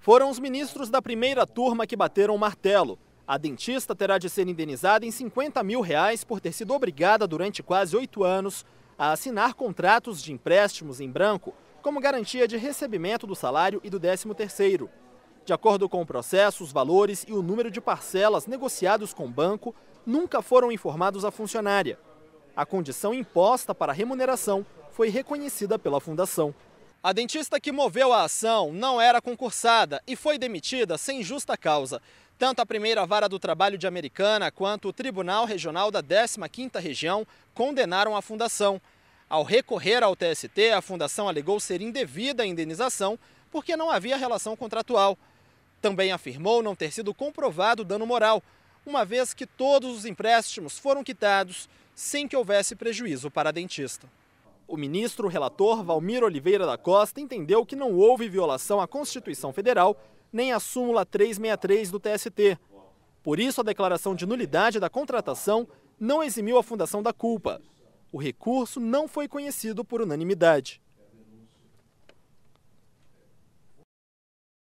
Foram os ministros da primeira turma que bateram o martelo. A dentista terá de ser indenizada em 50 mil reais por ter sido obrigada durante quase oito anos a assinar contratos de empréstimos em branco como garantia de recebimento do salário e do 13º. De acordo com o processo, os valores e o número de parcelas negociados com o banco nunca foram informados à funcionária. A condição imposta para a remuneração foi reconhecida pela fundação. A dentista que moveu a ação não era concursada e foi demitida sem justa causa. Tanto a primeira vara do trabalho de Americana quanto o Tribunal Regional da 15ª Região condenaram a fundação. Ao recorrer ao TST, a fundação alegou ser indevida a indenização porque não havia relação contratual. Também afirmou não ter sido comprovado dano moral, uma vez que todos os empréstimos foram quitados sem que houvesse prejuízo para a dentista. O ministro relator Valmir Oliveira da Costa entendeu que não houve violação à Constituição Federal nem à súmula 363 do TST. Por isso, a declaração de nulidade da contratação não eximiu a fundação da culpa. O recurso não foi conhecido por unanimidade.